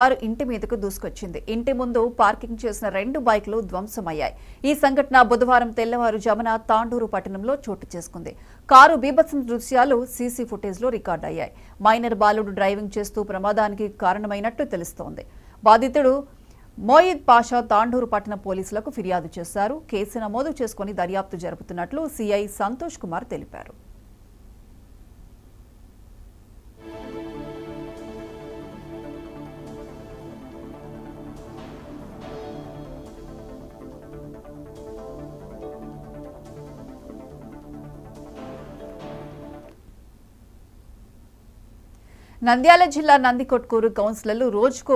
Car ఇంటి మీదకు దూసుకొచ్చింది. ఇంటి ముందు పార్కింగ్ చేసిన రెండు బైక్లు ధ్వంసమయ్యాయి. ఈ సంఘటన బుధవారం తెల్లవారుజామున తాండూరు పట్టణంలో చోటు చేసుకుంది. కారు బీభత్సం దృశ్యాలు సీసీ ఫుటేజ్లో రికార్డయ్యాయి. మైనర్ బాలుడు డ్రైవింగ్ చేస్తూ ప్రమాదానికి కారణమైనట్టు తెలుస్తోంది. బాధితుడు మోయిద్ పాషా తాండూరు పట్టణ పోలీసులకు ఫిర్యాదు చేశారు. కేసు నమోదు చేసుకుని దర్యాప్తు జరుపుతున్నట్లు సీఐ సంతోష్ కుమార్ తెలిపారు. నంద్యాల జిల్లా నందికొట్కూరు కౌన్సిలర్లు రోజుకు